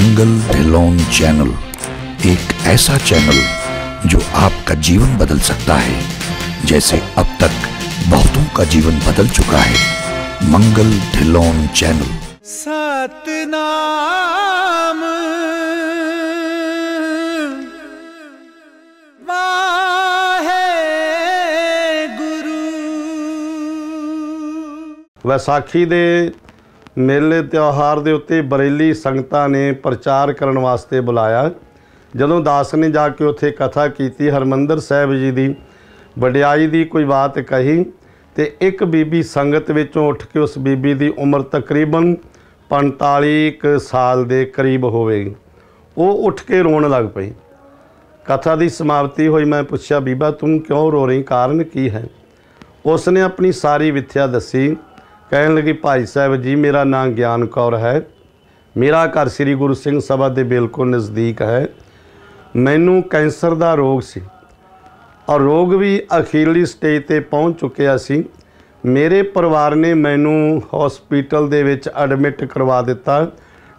मंगल Dhillon channel एक ऐसा channel जो आपका जीवन बदल सकता है जैसे अब तक बहुतों का जीवन बदल चुका है मंगल ढिलोन चैनल ਸਤਨਾਮ ਵਾਹਿਗੁਰੂ ਵਿਸਾਖੀ ਦੇ ਮੇਲੇ ਤਿਉਹਾਰ ਦੇ ਉੱਤੇ ਬਰੇਲੀ ਸੰਗਤਾਂ ਨੇ ਪ੍ਰਚਾਰ ਕਰਨ ਵਾਸਤੇ ਬੁਲਾਇਆ। ਜਦੋਂ ਦਾਸ ਨੇ ਜਾ ਕੇ ਉੱਥੇ ਕਥਾ ਕੀਤੀ, ਹਰਮੰਦਰ ਸਾਹਿਬ ਜੀ ਦੀ ਵਡਿਆਈ ਦੀ ਕੋਈ ਬਾਤ ਕਹੀ ਤੇ ਇੱਕ ਬੀਬੀ ਸੰਗਤ ਵਿੱਚੋਂ ਉੱਠ ਕੇ ਉਸ ਬੀਬੀ ਦੀ ਉਮਰ ਤਕਰੀਬਨ 45 ਕੁ ਸਾਲ ਦੇ ਕਰੀਬ ਹੋਵੇਗੀ ਉਹ ਉੱਠ ਕੇ ਰੋਣ ਲੱਗ ਪਈ। ਕਥਾ ਦੀ ਸਮਾਪਤੀ ਹੋਈ, ਮੈਂ ਪੁੱਛਿਆ, ਬੀਬਾ, ਤੂੰ ਕਿਉਂ ਰੋ ਰਹੀ? ਕਾਰਨ ਕੀ ਹੈ? ਉਸ ਨੇ ਆਪਣੀ ਸਾਰੀ ਵਿਥਿਆ ਦੱਸੀ। ਕਹਿਣ ਲੱਗੀ, ਭਾਈ ਸਾਹਿਬ ਜੀ, ਮੇਰਾ ਨਾਮ ਗਿਆਨ ਕੌਰ ਹੈ। ਮੇਰਾ ਘਰ ਸ੍ਰੀ ਗੁਰੂ ਸਿੰਘ ਸਭਾ ਦੇ ਬਿਲਕੁਲ ਨਜ਼ਦੀਕ ਹੈ। ਮੈਨੂੰ ਕੈਂਸਰ ਦਾ ਰੋਗ ਸੀ ਔਰ ਰੋਗ ਵੀ ਅਖੀਰਲੀ ਸਟੇਜ ਤੇ ਪਹੁੰਚ ਚੁੱਕਿਆ ਸੀ। ਮੇਰੇ ਪਰਿਵਾਰ ਨੇ ਮੈਨੂੰ ਹਸਪੀਟਲ ਦੇ ਵਿੱਚ ਐਡਮਿਟ ਕਰਵਾ ਦਿੱਤਾ।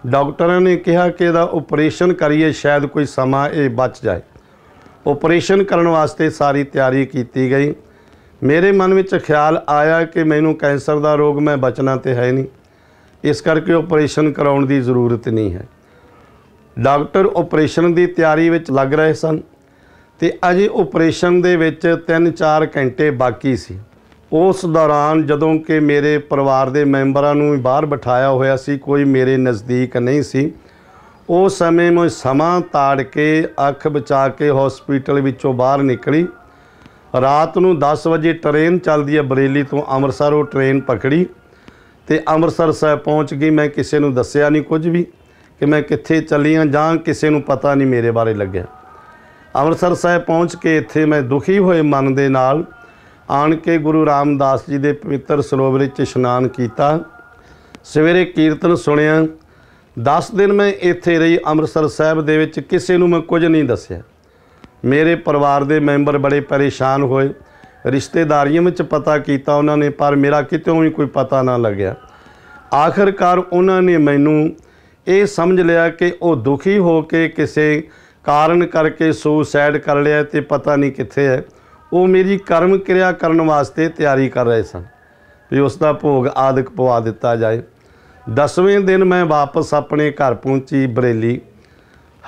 ਡਾਕਟਰਾਂ ਨੇ ਕਿਹਾ ਕਿ ਇਹਦਾ ਆਪਰੇਸ਼ਨ ਕਰੀਏ, ਸ਼ਾਇਦ ਕੋਈ ਸਮਾਂ ਇਹ ਬਚ ਜਾਏ। ਆਪਰੇਸ਼ਨ ਕਰਨ ਵਾਸਤੇ ਸਾਰੀ ਤਿਆਰੀ ਕੀਤੀ ਗਈ। ਮੇਰੇ ਮਨ ਵਿੱਚ ਖਿਆਲ ਆਇਆ ਕਿ ਮੈਨੂੰ ਕੈਂਸਰ ਦਾ ਰੋਗ ਮੈਂ ਬਚਣਾ ਤੇ ਹੈ ਨਹੀਂ। ਇਸ ਕਰਕੇ ਆਪਰੇਸ਼ਨ ਕਰਾਉਣ ਦੀ ਜ਼ਰੂਰਤ ਨਹੀਂ ਹੈ। ਡਾਕਟਰ ਆਪਰੇਸ਼ਨ ਦੀ ਤਿਆਰੀ ਵਿੱਚ ਲੱਗ ਰਹੇ ਸਨ ਤੇ ਅਜੇ ਆਪਰੇਸ਼ਨ ਦੇ ਵਿੱਚ 3-4 ਘੰਟੇ ਬਾਕੀ ਸੀ। ਉਸ ਦੌਰਾਨ ਜਦੋਂ ਕਿ ਮੇਰੇ ਪਰਿਵਾਰ ਦੇ ਮੈਂਬਰਾਂ ਨੂੰ ਵੀ ਬਾਹਰ ਬਿਠਾਇਆ ਹੋਇਆ ਸੀ, ਕੋਈ ਮੇਰੇ ਨਜ਼ਦੀਕ ਨਹੀਂ ਸੀ। ਉਸ ਸਮੇਂ ਮੈਂ ਸਮਾਂ ਤਾੜ ਕੇ ਅੱਖ ਬਚਾ ਕੇ ਹਸਪੀਟਲ ਵਿੱਚੋਂ ਬਾਹਰ ਨਿਕਲੀ। ਰਾਤ ਨੂੰ 10 ਵਜੇ ਟ੍ਰੇਨ ਚੱਲਦੀ ਹੈ ਬਰੇਲੀ ਤੋਂ ਅੰਮ੍ਰਿਤਸਰ ਉਹ ਟ੍ਰੇਨ ਪਕੜੀ ਤੇ ਅੰਮ੍ਰਿਤਸਰ ਸਾਹਿਬ ਪਹੁੰਚ ਗਈ। ਮੈਂ ਕਿਸੇ ਨੂੰ ਦੱਸਿਆ ਨਹੀਂ ਕੁਝ ਵੀ ਕਿ ਮੈਂ ਕਿੱਥੇ ਚੱਲੀ ਹਾਂ ਜਾਂ ਕਿਸੇ ਨੂੰ ਪਤਾ ਨਹੀਂ ਮੇਰੇ ਬਾਰੇ ਲੱਗਿਆ। ਅੰਮ੍ਰਿਤਸਰ ਸਾਹਿਬ ਪਹੁੰਚ ਕੇ ਇੱਥੇ ਮੈਂ ਦੁਖੀ ਹੋਏ ਮਨ ਦੇ ਨਾਲ ਆਣ ਕੇ ਗੁਰੂ ਰਾਮਦਾਸ ਜੀ ਦੇ ਪਵਿੱਤਰ ਸਰੋਵਰ ਵਿੱਚ ਇਸ਼ਨਾਨ ਕੀਤਾ। ਸਵੇਰੇ ਕੀਰਤਨ ਸੁਣਿਆ। 10 ਦਿਨ ਮੈਂ ਇੱਥੇ ਰਹੀ ਅੰਮ੍ਰਿਤਸਰ ਸਾਹਿਬ ਦੇ ਵਿੱਚ। ਕਿਸੇ ਨੂੰ ਮੈਂ ਕੁਝ ਨਹੀਂ ਦੱਸਿਆ। ਮੇਰੇ ਪਰਿਵਾਰ ਦੇ ਮੈਂਬਰ ਬੜੇ ਪਰੇਸ਼ਾਨ ਹੋਏ। ਰਿਸ਼ਤੇਦਾਰੀਆਂ ਵਿੱਚ ਪਤਾ ਕੀਤਾ ਉਹਨਾਂ ਨੇ, ਪਰ ਮੇਰਾ ਕਿਤੋਂ ਵੀ ਕੋਈ ਪਤਾ ਨਾ ਲੱਗਿਆ। ਆਖਰਕਾਰ ਉਹਨਾਂ ਨੇ ਮੈਨੂੰ ਇਹ ਸਮਝ ਲਿਆ ਕਿ ਉਹ ਦੁਖੀ ਹੋ ਕੇ ਕਿਸੇ ਕਾਰਨ ਕਰਕੇ ਸੁਸਾਈਡ ਕਰ ਲਿਆ ਤੇ ਪਤਾ ਨਹੀਂ ਕਿੱਥੇ ਹੈ। ਉਹ ਮੇਰੀ ਕਰਮ ਕਿਰਿਆ ਕਰਨ ਵਾਸਤੇ ਤਿਆਰੀ ਕਰ ਰਹੇ ਸਨ ਵੀ ਉਸ ਦਾ ਭੋਗ ਆਦਿਕ ਪਵਾ ਦਿੱਤਾ ਜਾਏ। ਦਸਵੇਂ ਦਿਨ ਮੈਂ ਵਾਪਸ ਆਪਣੇ ਘਰ ਪਹੁੰਚੀ ਬਰੇਲੀ।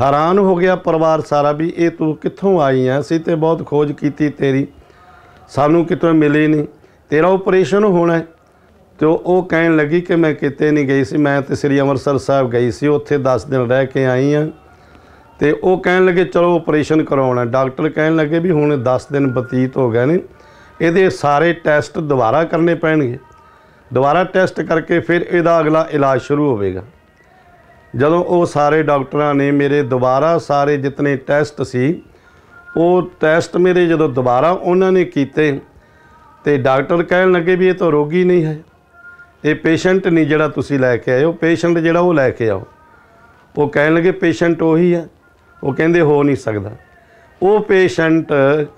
ਹੈਰਾਨ ਹੋ ਗਿਆ ਪਰਿਵਾਰ ਸਾਰਾ ਵੀ ਇਹ ਤੂੰ ਕਿੱਥੋਂ ਆਈ ਆ ਅਸੀਂ ਤੇ ਬਹੁਤ ਖੋਜ ਕੀਤੀ ਤੇਰੀ। ਸਾਨੂੰ ਕਿਤੋਂ ਮਿਲੀ ਨਹੀਂ ਤੇਰਾ ਆਪਰੇਸ਼ਨ ਹੋਣਾ ਹੈ। ਤੇ ਉਹ ਕਹਿਣ ਲੱਗੀ ਕਿ ਮੈਂ ਕਿਤੇ ਨਹੀਂ ਗਈ ਸੀ। ਮੈਂ ਤੇ ਸ੍ਰੀ ਅੰਮ੍ਰਿਤਸਰ ਸਾਹਿਬ ਗਈ ਸੀ। ਉੱਥੇ 10 ਦਿਨ ਰਹਿ ਕੇ ਆਈ ਆ। ਤੇ ਉਹ ਕਹਿਣ ਲੱਗੇ, ਚਲੋ ਆਪਰੇਸ਼ਨ ਕਰਾਉਣਾ ਡਾਕਟਰ ਕਹਿਣ ਲੱਗੇ ਵੀ ਹੁਣ 10 ਦਿਨ ਬਤੀਤ ਹੋ ਗਏ ਨੇ। ਇਹਦੇ ਸਾਰੇ ਟੈਸਟ ਦੁਬਾਰਾ ਕਰਨੇ ਪੈਣਗੇ। ਦੁਬਾਰਾ ਟੈਸਟ ਕਰਕੇ ਫਿਰ ਇਹਦਾ ਅਗਲਾ ਇਲਾਜ ਸ਼ੁਰੂ ਹੋਵੇਗਾ। ਜਦੋਂ ਉਹ ਸਾਰੇ ਡਾਕਟਰਾਂ ਨੇ ਮੇਰੇ ਦੁਬਾਰਾ ਸਾਰੇ ਜਿਤਨੇ ਟੈਸਟ ਸੀ, ਉਹ ਟੈਸਟ ਮੇਰੇ ਜਦੋਂ ਦੁਬਾਰਾ ਉਹਨਾਂ ਨੇ ਕੀਤੇ ਤੇ ਡਾਕਟਰ ਕਹਿਣ ਲੱਗੇ ਵੀ ਇਹ ਤਾਂ ਰੋਗੀ ਨਹੀਂ ਹੈ। ਇਹ ਪੇਸ਼ੈਂਟ ਨਹੀਂ ਜਿਹੜਾ ਤੁਸੀਂ ਲੈ ਕੇ ਆਏ ਹੋ, ਪੇਸ਼ੈਂਟ ਜਿਹੜਾ ਉਹ ਲੈ ਕੇ ਆਓ। ਉਹ ਕਹਿਣ ਲੱਗੇ ਪੇਸ਼ੈਂਟ ਉਹੀ ਹੈ। ਉਹ ਕਹਿੰਦੇ ਹੋ ਨਹੀਂ ਸਕਦਾ। ਉਹ ਪੇਸ਼ੈਂਟ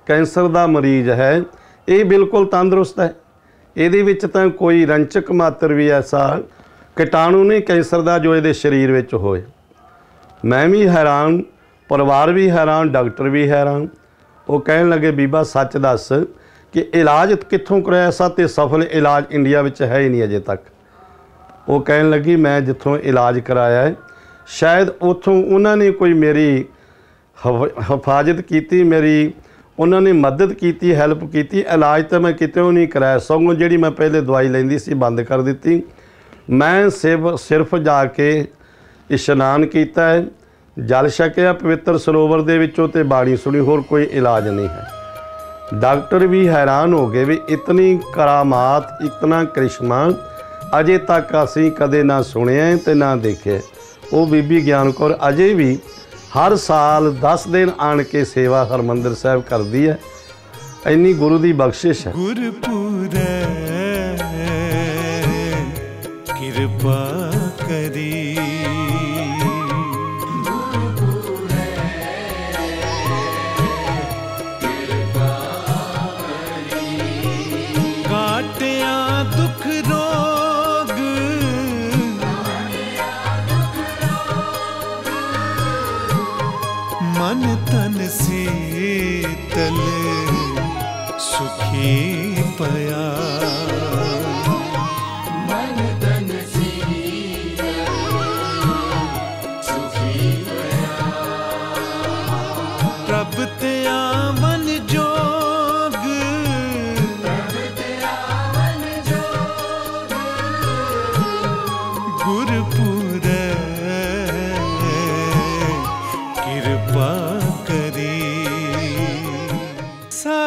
ਕੈਂਸਰ ਦਾ ਮਰੀਜ਼ ਹੈ। ਇਹ ਬਿਲਕੁਲ ਤੰਦਰੁਸਤ ਹੈ। ਇਹਦੇ ਵਿੱਚ ਤਾਂ ਕੋਈ ਰੰਚਕ ਮਾਤਰ ਵੀ ਐਸਾ ਕੀਟਾਣੂ ਨਹੀਂ ਕੈਂਸਰ ਦਾ ਜੋ ਇਹਦੇ ਸਰੀਰ ਵਿੱਚ ਹੋਏ। ਮੈਂ ਵੀ ਹੈਰਾਨ, ਪਰਿਵਾਰ ਵੀ ਹੈਰਾਨ, ਡਾਕਟਰ ਵੀ ਹੈਰਾਨ। ਉਹ ਕਹਿਣ ਲੱਗੇ, ਬੀਬਾ ਸੱਚ ਦੱਸ ਕਿ ਇਲਾਜ ਕਿੱਥੋਂ ਕਰਾਇਆ ਸਾ ਤੇ ਸਫਲ ਇਲਾਜ ਇੰਡੀਆ ਵਿੱਚ ਹੈ ਹੀ ਨਹੀਂ ਅਜੇ ਤੱਕ। ਉਹ ਕਹਿਣ ਲੱਗੀ, ਮੈਂ ਜਿੱਥੋਂ ਇਲਾਜ ਕਰਾਇਆ ਹੈ, ਸ਼ਾਇਦ ਉਥੋਂ ਉਹਨਾਂ ਨੇ ਕੋਈ ਮੇਰੀ ਹਫ- ਹਿਫਾਜ਼ਤ ਕੀਤੀ, ਮੇਰੀ, ਉਹਨਾਂ ਨੇ ਮਦਦ ਕੀਤੀ, ਹੈਲਪ ਕੀਤੀ। ਇਲਾਜ ਤਾਂ ਮੈਂ ਕਿਤੇ ਨਹੀਂ ਕਰਾਇਆ। ਸਗੋਂ ਜਿਹੜੀ ਮੈਂ ਪਹਿਲੇ ਦਵਾਈ ਲੈਂਦੀ ਸੀ, ਬੰਦ ਕਰ ਦਿੱਤੀ। ਮੈਂ ਸਿਰਫ ਸਿਰਫ ਜਾ ਕੇ ਇਸ਼ਨਾਨ ਕੀਤਾ ਹੈ। ਜਲ ਛਕਿਆ ਪਵਿੱਤਰ ਸਰੋਵਰ ਦੇ ਵਿੱਚੋਂ ਤੇ ਬਾਣੀ ਸੁਣੀ, ਹੋਰ ਕੋਈ ਇਲਾਜ ਨਹੀਂ ਹੈ। ਡਾਕਟਰ ਵੀ ਹੈਰਾਨ ਹੋ ਗਏ ਵੀ ਇਤਨੀ ਕਰਾਮਾਤ, ਇਤਨਾ ਕ੍ਰਿਸ਼ਮਾ ਅਜੇ ਤੱਕ ਅਸੀਂ ਕਦੇ ਨਾ ਸੁਣਿਆ ਤੇ ਨਾ ਦੇਖਿਆ। ਉਹ ਬੀਬੀ ਗਿਆਨ ਕੌਰ ਅਜੇ ਵੀ ਹਰ ਸਾਲ 10 ਦਿਨ ਆਣ ਕੇ ਸੇਵਾ ਹਰਮੰਦਰ ਸਾਹਿਬ ਕਰਦੀ ਹੈ। ਇੰਨੀ ਗੁਰੂ ਦੀ ਬਖਸ਼ਿਸ਼ ਹੈ। ਗੁਰਪੁਰੈ कृपा करी। काटिया दुख रोग। मन तन शीतल सुखी पया।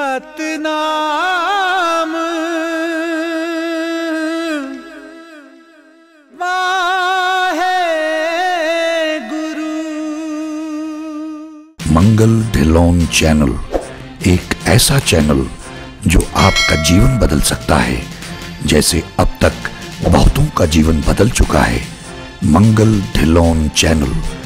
सतनाम। गुरु। मंगल ढिलोन चैनल, एक ऐसा चैनल जो आपका जीवन बदल सकता है, जैसे अब तक बहुतों का जीवन बदल चुका है। मंगल ढिलोन चैनल।